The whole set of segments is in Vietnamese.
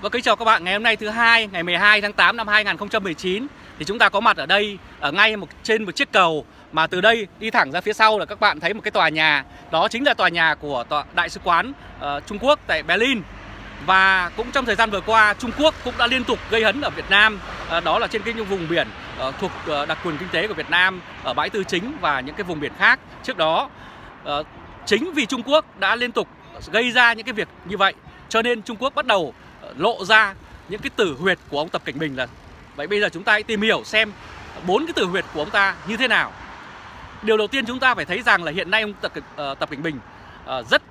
Và kính chào các bạn, ngày hôm nay thứ hai, ngày 12 tháng 8 năm 2019 thì chúng ta có mặt ở đây ở ngay một trên một chiếc cầu mà từ đây đi thẳng ra phía sau là các bạn thấy một cái tòa nhà, đó chính là tòa nhà của tòa đại sứ quán uh, Trung Quốc tại Berlin. Và cũng trong thời gian vừa qua, Trung Quốc cũng đã liên tục gây hấn ở Việt Nam, uh, đó là trên cái vùng biển uh, thuộc uh, đặc quyền kinh tế của Việt Nam ở bãi Tư Chính và những cái vùng biển khác. Trước đó, uh, chính vì Trung Quốc đã liên tục gây ra những cái việc như vậy, cho nên Trung Quốc bắt đầu lộ ra những cái tử huyệt của ông Tập Cảnh Bình là vậy bây giờ chúng ta hãy tìm hiểu xem bốn cái tử huyệt của ông ta như thế nào. Điều đầu tiên chúng ta phải thấy rằng là hiện nay ông Tập, uh, Tập Cảnh Bình uh, rất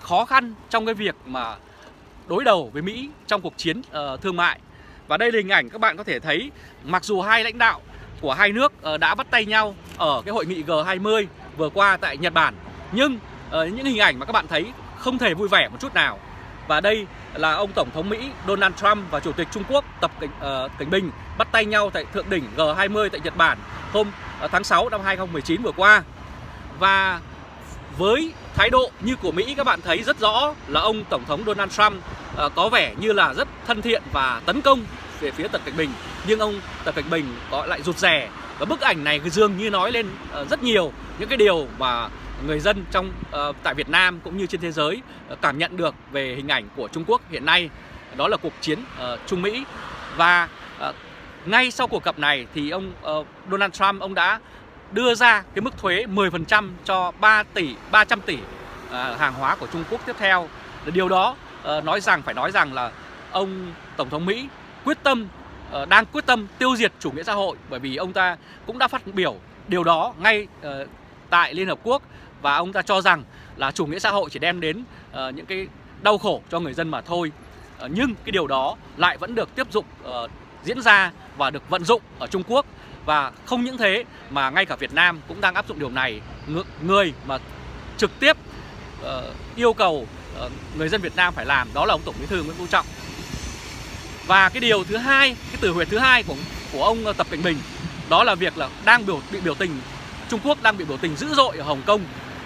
khó khăn trong cái việc mà đối đầu với Mỹ trong cuộc chiến uh, thương mại. Và đây là hình ảnh các bạn có thể thấy mặc dù hai lãnh đạo của hai nước uh, đã bắt tay nhau ở cái hội nghị G20 vừa qua tại Nhật Bản nhưng uh, những hình ảnh mà các bạn thấy không thể vui vẻ một chút nào và đây là ông Tổng thống Mỹ Donald Trump và Chủ tịch Trung Quốc Tập Cảnh, uh, Cảnh Bình bắt tay nhau tại thượng đỉnh G20 tại Nhật Bản hôm uh, tháng 6 năm 2019 vừa qua. Và với thái độ như của Mỹ các bạn thấy rất rõ là ông Tổng thống Donald Trump uh, có vẻ như là rất thân thiện và tấn công về phía Tập Cảnh Bình nhưng ông Tập Cảnh Bình có lại rụt rè và bức ảnh này dường như nói lên uh, rất nhiều những cái điều mà người dân trong uh, tại Việt Nam cũng như trên thế giới uh, cảm nhận được về hình ảnh của Trung Quốc hiện nay. Đó là cuộc chiến uh, Trung Mỹ. Và uh, ngay sau cuộc gặp này thì ông uh, Donald Trump ông đã đưa ra cái mức thuế 10% cho 3 tỷ 300 tỷ uh, hàng hóa của Trung Quốc tiếp theo. Điều đó uh, nói rằng phải nói rằng là ông tổng thống Mỹ quyết tâm uh, đang quyết tâm tiêu diệt chủ nghĩa xã hội bởi vì ông ta cũng đã phát biểu điều đó ngay uh, tại Liên Hợp Quốc và ông ta cho rằng là chủ nghĩa xã hội chỉ đem đến uh, những cái đau khổ cho người dân mà thôi. Uh, nhưng cái điều đó lại vẫn được tiếp tục uh, ờ, diễn ra và được vận dụng ở Trung Quốc. Và không những thế mà ngay cả Việt Nam cũng đang áp dụng điều này. Người mà trực tiếp uh, yêu cầu uh, người dân Việt Nam phải làm đó là ông Tổng Bí thư Nguyễn Phú Trọng. Và cái điều thứ hai cái từ huyệt thứ hai của của ông Tập Cận Bình đó là việc là đang biểu bị biểu tình Trung Quốc đang bị biểu tình dữ dội ở Hồng Kông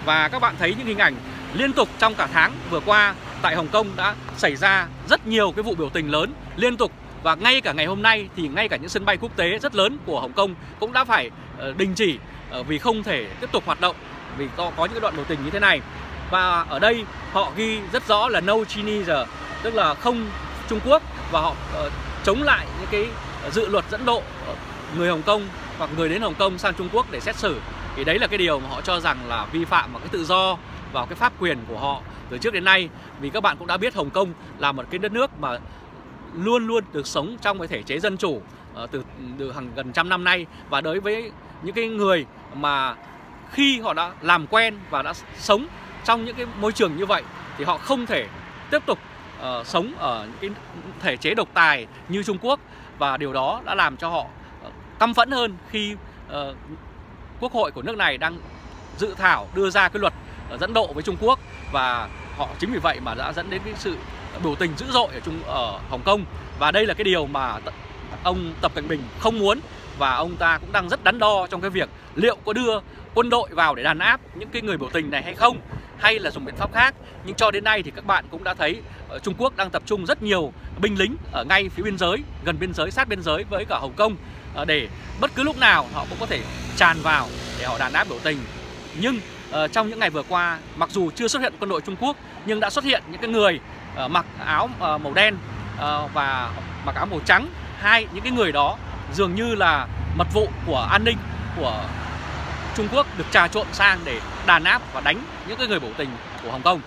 và các bạn thấy những hình ảnh liên tục trong cả tháng vừa qua tại Hồng Kông đã xảy ra rất nhiều cái vụ biểu tình lớn liên tục. Và ngay cả ngày hôm nay thì ngay cả những sân bay quốc tế rất lớn của Hồng Kông cũng đã phải ờ, đình chỉ ờ, vì không thể tiếp tục hoạt động vì có, có những đoạn biểu tình như thế này. Và ở đây họ ghi rất rõ là no Chinese tức là không Trung Quốc. Và họ uh, chống lại những cái dự luật dẫn độ người Hồng Kông hoặc người đến Hồng Kông sang Trung Quốc để xét xử thì đấy là cái điều mà họ cho rằng là vi phạm vào cái tự do vào cái pháp quyền của họ từ trước đến nay. Vì các bạn cũng đã biết Hồng Kông là một cái đất nước mà luôn luôn được sống trong cái thể chế dân chủ ờ, từ từ hàng gần trăm năm nay. Và đối với những cái người mà khi họ đã làm quen và đã sống trong những cái môi trường như vậy thì họ không thể tiếp tục uh, sống ở những cái thể chế độc tài như Trung Quốc. Và điều đó đã làm cho họ uh, căm phẫn hơn khi uh, quốc hội của nước này đang dự thảo đưa ra cái luật dẫn độ với Trung Quốc và họ chính vì vậy mà đã dẫn đến cái sự biểu tình dữ dội ở Trung, ở Hồng Kông. Và đây là cái điều mà ông Tập Cận Bình không muốn và ông ta cũng đang rất đắn đo trong cái việc liệu có đưa quân đội vào để đàn áp những cái người biểu tình này hay không, hay là dùng biện pháp khác. Nhưng cho đến nay thì các bạn cũng đã thấy ờ, Trung Quốc đang tập trung rất nhiều binh lính ở ngay phía biên giới, gần biên giới, sát biên giới với cả Hồng Kông. Ờ, để bất cứ lúc nào họ cũng có thể tràn vào để họ đàn áp biểu tình. Nhưng uh, trong những ngày vừa qua mặc dù chưa xuất hiện quân đội Trung Quốc nhưng đã xuất hiện những cái người uh, mặc áo uh, màu đen uh, và mặc áo màu trắng hai những cái người đó dường như là mật vụ của an ninh của Trung Quốc được trà trộn sang để đàn áp và đánh những cái người biểu tình của Hồng Kông.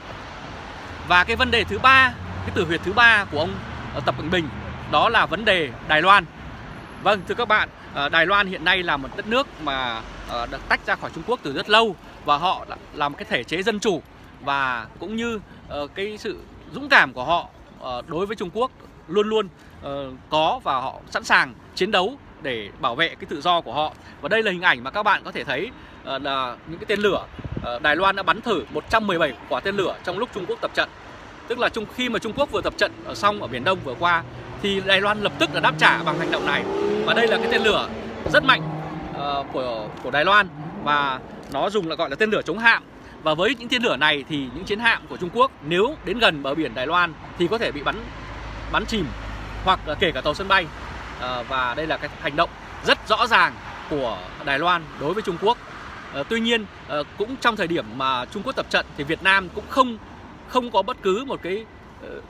Và cái vấn đề thứ ba cái tử huyệt thứ ba của ông Tập Cận Bình đó là vấn đề Đài Loan vâng thưa các bạn ờ, Đài Loan hiện nay là một đất nước mà ờ, được tách ra khỏi Trung Quốc từ rất lâu và họ là một cái thể chế dân chủ và cũng như ờ, cái sự dũng cảm của họ đối với Trung Quốc luôn luôn có và họ sẵn sàng chiến đấu để bảo vệ cái tự do của họ. Và đây là hình ảnh mà các bạn có thể thấy là những cái tên lửa Đài Loan đã bắn thử 117 quả tên lửa trong lúc Trung Quốc tập trận. Tức là khi mà Trung Quốc vừa tập trận ở xong ở biển Đông vừa qua, thì Đài Loan lập tức là đáp trả bằng hành động này và đây là cái tên lửa rất mạnh uh, của của Đài Loan. Và nó dùng là gọi là tên lửa chống hạm. Và với những tên lửa này thì những chiến hạm của Trung Quốc nếu đến gần bờ biển Đài Loan thì có thể bị bắn bắn chìm hoặc kể cả tàu sân bay. Uh, và đây là cái hành động rất rõ ràng của Đài Loan đối với Trung Quốc. Uh, tuy nhiên uh, cũng trong thời điểm mà Trung Quốc tập trận thì Việt Nam cũng không không có bất cứ một cái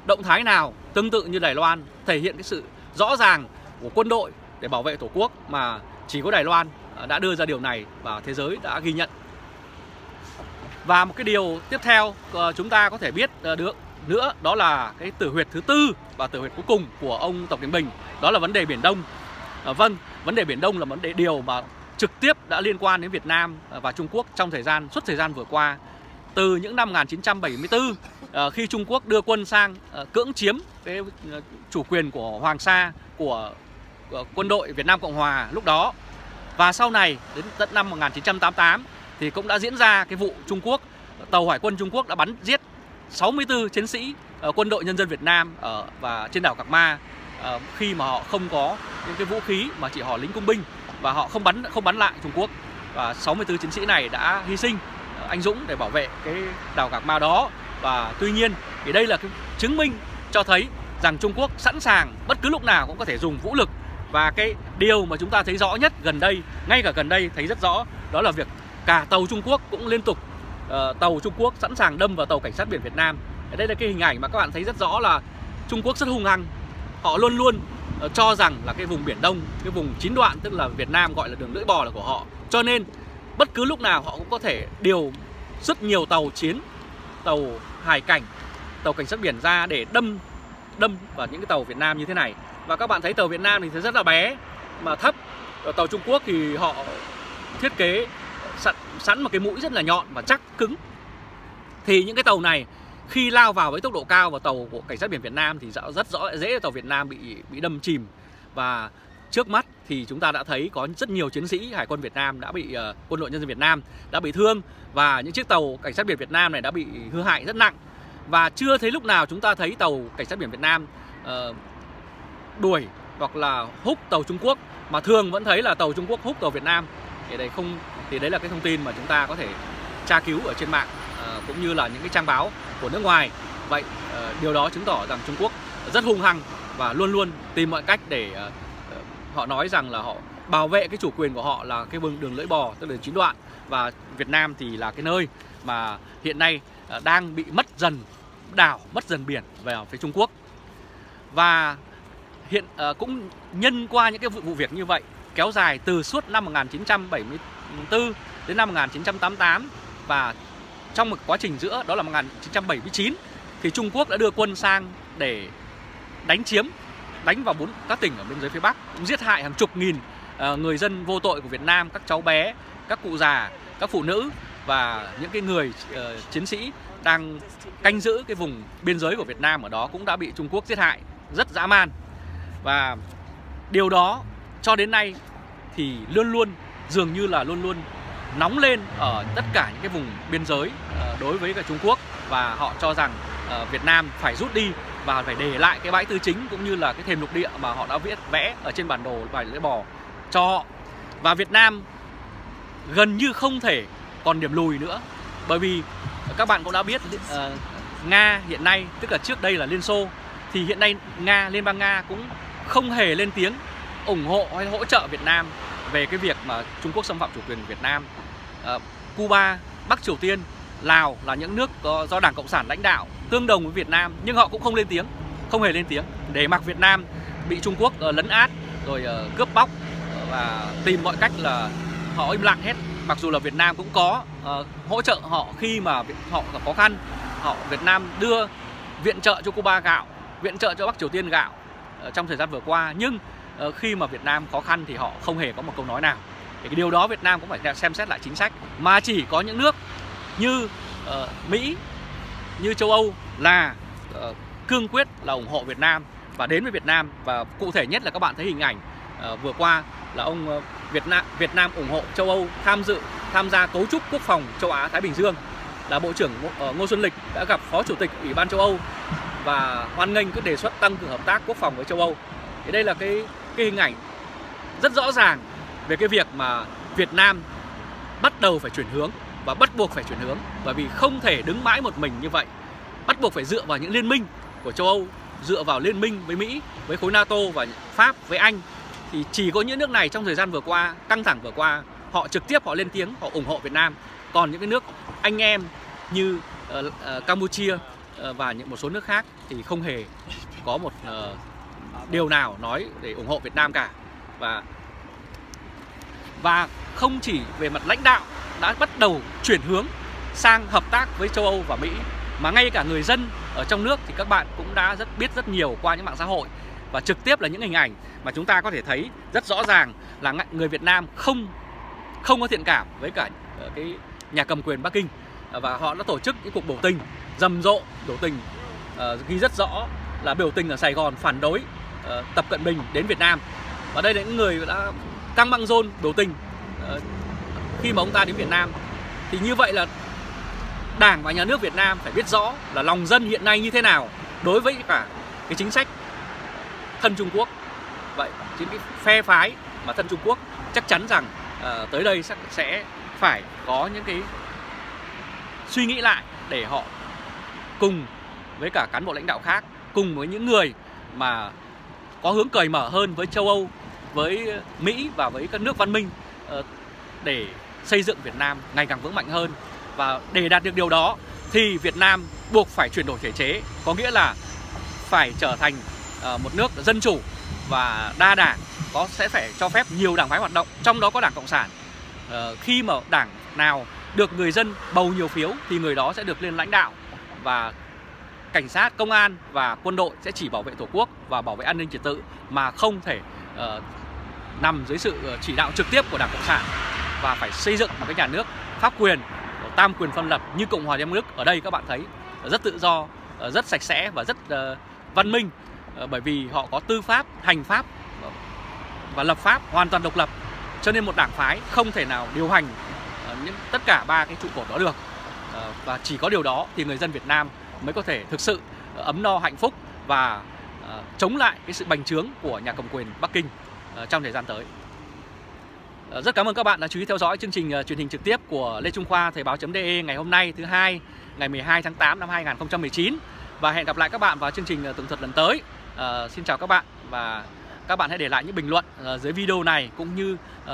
động thái nào tương tự như Đài Loan thể hiện cái sự rõ ràng của quân đội để bảo vệ tổ quốc mà chỉ có Đài Loan à, đã đưa ra điều này và thế giới đã ghi nhận. Và một cái điều tiếp theo ờ, chúng ta có thể biết ờ, được nữa đó là cái tử huyệt thứ tư và tử huyệt cuối cùng của ông Tập Cận Bình đó là vấn đề Biển Đông. À, vâng, vấn đề Biển Đông là vấn đề điều mà trực tiếp đã liên quan đến Việt Nam và Trung Quốc trong thời gian suốt thời gian vừa qua. Từ những năm 1974 à, khi Trung Quốc đưa quân sang à, cưỡng chiếm cái chủ quyền của Hoàng Sa của, của quân đội Việt Nam Cộng Hòa lúc đó. Và sau này đến tận năm 1988 thì cũng đã diễn ra cái vụ Trung Quốc tàu hải quân Trung Quốc đã bắn giết 64 chiến sĩ uh, quân đội nhân dân Việt Nam ở và trên đảo Cạc Ma uh, khi mà họ không có những cái vũ khí mà chỉ họ lính công binh và họ không bắn không bắn lại Trung Quốc. Và 64 chiến sĩ này đã hy sinh uh, anh dũng để bảo vệ cái đảo Cạc Ma đó. Và tuy nhiên thì đây là cái chứng minh cho thấy rằng Trung Quốc sẵn sàng bất cứ lúc nào cũng có thể dùng vũ lực và cái điều mà chúng ta thấy rõ nhất gần đây ngay cả gần đây thấy rất rõ đó là việc cả tàu Trung Quốc cũng liên tục uh, tàu Trung Quốc sẵn sàng đâm vào tàu cảnh sát biển Việt Nam. Đây là cái hình ảnh mà các bạn thấy rất rõ là Trung Quốc rất hung hăng. Họ luôn luôn uh, cho rằng là cái vùng biển Đông, cái vùng chín đoạn tức là Việt Nam gọi là đường lưỡi bò là của họ. Cho nên bất cứ lúc nào họ cũng có thể điều rất nhiều tàu chiến, tàu hải cảnh, tàu cảnh sát biển ra để đâm đâm vào những cái tàu Việt Nam như thế này. Và các bạn thấy tàu Việt Nam thì rất là bé mà thấp. Ở tàu Trung Quốc thì họ thiết kế sẵn, sẵn một cái mũi rất là nhọn và chắc cứng thì những cái tàu này khi lao vào với tốc độ cao vào tàu của cảnh sát biển Việt Nam thì rất rõ dễ tàu Việt Nam bị bị đâm chìm và trước mắt thì chúng ta đã thấy có rất nhiều chiến sĩ hải quân Việt Nam đã bị uh, quân đội nhân dân Việt Nam đã bị thương và những chiếc tàu cảnh sát biển Việt Nam này đã bị hư hại rất nặng và chưa thấy lúc nào chúng ta thấy tàu cảnh sát biển Việt Nam uh, đuổi hoặc là húc tàu Trung Quốc. Mà thường vẫn thấy là tàu Trung Quốc húc tàu Việt Nam. Thì đây không thì đấy là cái thông tin mà chúng ta có thể tra cứu ở trên mạng uh, cũng như là những cái trang báo của nước ngoài. Vậy uh, điều đó chứng tỏ rằng Trung Quốc rất hung hăng và luôn luôn tìm mọi cách để uh, họ nói rằng là họ bảo vệ cái chủ quyền của họ là cái đường đường lưỡi bò tức là chín đoạn. Và Việt Nam thì là cái nơi mà hiện nay đang bị mất dần đảo mất dần biển về phía Trung Quốc. Và hiện uh, cũng nhân qua những cái vụ, vụ việc như vậy kéo dài từ suốt năm 1974 đến năm 1988 và trong một quá trình giữa đó là 1979 thì Trung Quốc đã đưa quân sang để đánh chiếm đánh vào bốn các tỉnh ở biên giới phía Bắc cũng giết hại hàng chục nghìn uh, người dân vô tội của Việt Nam các cháu bé các cụ già các phụ nữ và những cái người uh, chiến sĩ đang canh giữ cái vùng biên giới của Việt Nam ở đó cũng đã bị Trung Quốc giết hại rất dã man. Và điều đó cho đến nay thì luôn luôn, dường như là luôn luôn nóng lên ở tất cả những cái vùng biên giới ờ, đối với cả Trung Quốc. Và họ cho rằng ờ, Việt Nam phải rút đi và phải để lại cái bãi tư chính cũng như là cái thềm lục địa mà họ đã viết vẽ ở trên bản đồ bài lưỡi bò cho họ. Và Việt Nam gần như không thể còn điểm lùi nữa bởi vì các bạn cũng đã biết uh, Nga hiện nay tức là trước đây là Liên Xô thì hiện nay Nga Liên bang Nga cũng không hề lên tiếng ủng hộ hay hỗ trợ Việt Nam về cái việc mà Trung Quốc xâm phạm chủ quyền của Việt Nam. uh, Cuba, Bắc Triều Tiên, Lào là những nước có, do Đảng Cộng sản lãnh đạo tương đồng với Việt Nam nhưng họ cũng không lên tiếng, không hề lên tiếng để mặc Việt Nam bị Trung Quốc uh, lấn át rồi uh, cướp bóc và tìm mọi cách là họ im lặng hết. Mặc dù là Việt Nam cũng có uh, hỗ trợ họ khi mà họ gặp khó khăn, họ Việt Nam đưa viện trợ cho Cuba gạo, viện trợ cho Bắc Triều Tiên gạo uh, trong thời gian vừa qua. Nhưng uh, khi mà Việt Nam khó khăn thì họ không hề có một câu nói nào. Thì cái điều đó Việt Nam cũng phải xem xét lại chính sách. Mà chỉ có những nước như uh, Mỹ như châu Âu là uh, cương quyết là ủng hộ Việt Nam và đến với Việt Nam. Và cụ thể nhất là các bạn thấy hình ảnh Ờ, vừa qua là ông ờ, Việt Nam Việt Nam ủng hộ châu Âu tham dự, tham gia cấu trúc quốc phòng châu Á Thái Bình Dương. Là Bộ trưởng ờ, Ngô Xuân Lịch đã gặp Phó Chủ tịch Ủy ban châu Âu và hoan nghênh cái đề xuất tăng cường hợp tác quốc phòng với châu Âu. Thì đây là cái cái hình ảnh rất rõ ràng về cái việc mà Việt Nam bắt đầu phải chuyển hướng và bắt buộc phải chuyển hướng. Bởi vì không thể đứng mãi một mình như vậy. Bắt buộc phải dựa vào những liên minh của châu Âu, dựa vào liên minh với Mỹ, với khối NATO và Pháp, với Anh thì chỉ có những nước này trong thời gian vừa qua căng thẳng vừa qua họ trực tiếp họ lên tiếng họ ủng hộ Việt Nam. Còn những cái nước anh em như uh, uh, Campuchia uh, và những một số nước khác thì không hề có một uh, điều nào nói để ủng hộ Việt Nam cả. Và và không chỉ về mặt lãnh đạo đã bắt đầu chuyển hướng sang hợp tác với châu Âu và Mỹ mà ngay cả người dân ở trong nước thì các bạn cũng đã rất biết rất nhiều qua những mạng xã hội và trực tiếp là những hình ảnh mà chúng ta có thể thấy rất rõ ràng là người Việt Nam không không có thiện cảm với cả ờ, cái nhà cầm quyền Bắc Kinh. Ờ, và họ đã tổ chức những cuộc biểu tình rầm rộ biểu tình uh, ghi rất rõ là biểu tình ở Sài Gòn phản đối uh, Tập Cận Bình đến Việt Nam. Và đây là những người đã căng băng rôn biểu tình uh, khi mà ông ta đến Việt Nam. Thì như vậy là Đảng và nhà nước Việt Nam phải biết rõ là lòng dân hiện nay như thế nào đối với cả cái chính sách thân Trung Quốc. Vậy chính cái phe phái mà thân Trung Quốc chắc chắn rằng uh, tới đây sẽ phải có những cái suy nghĩ lại để họ cùng với cả cán bộ lãnh đạo khác cùng với những người mà có hướng cởi mở hơn với châu Âu, với Mỹ và với các nước văn minh uh, để xây dựng Việt Nam ngày càng vững mạnh hơn và để đạt được điều đó thì Việt Nam buộc phải chuyển đổi thể chế có nghĩa là phải trở thành Ờ, một nước dân chủ và đa đảng có sẽ phải cho phép nhiều đảng phái hoạt động trong đó có đảng cộng sản. Ờ, khi mà đảng nào được người dân bầu nhiều phiếu thì người đó sẽ được lên lãnh đạo và cảnh sát công an và quân đội sẽ chỉ bảo vệ tổ quốc và bảo vệ an ninh trật tự mà không thể uh, nằm dưới sự chỉ đạo trực tiếp của đảng cộng sản và phải xây dựng một cái nhà nước pháp quyền tam quyền phân lập như cộng hòa liên bang đức. Ở đây các bạn thấy rất tự do rất sạch sẽ và rất uh, văn minh. Ờ, bởi vì họ có tư pháp, hành pháp và lập pháp hoàn toàn độc lập cho nên một đảng phái không thể nào điều hành ờ, những tất cả ba cái trụ cột đó được ờ, và chỉ có điều đó thì người dân Việt Nam mới có thể thực sự ấm no hạnh phúc và chống lại cái sự bành trướng của nhà cầm quyền Bắc Kinh trong thời gian tới. Rất cảm ơn các bạn đã chú ý theo dõi chương trình truyền hình trực tiếp của Lê Trung Khoa, Thời báo.de ngày hôm nay thứ hai, ngày 12 tháng 8 năm 2019 và hẹn gặp lại các bạn vào chương trình tường thuật lần tới. À, xin chào các bạn và các bạn hãy để lại những bình luận ờ, dưới video này cũng như uh,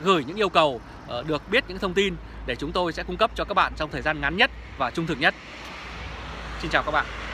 gửi những yêu cầu uh, được biết những thông tin để chúng tôi sẽ cung cấp cho các bạn trong thời gian ngắn nhất và trung thực nhất. Xin chào các bạn.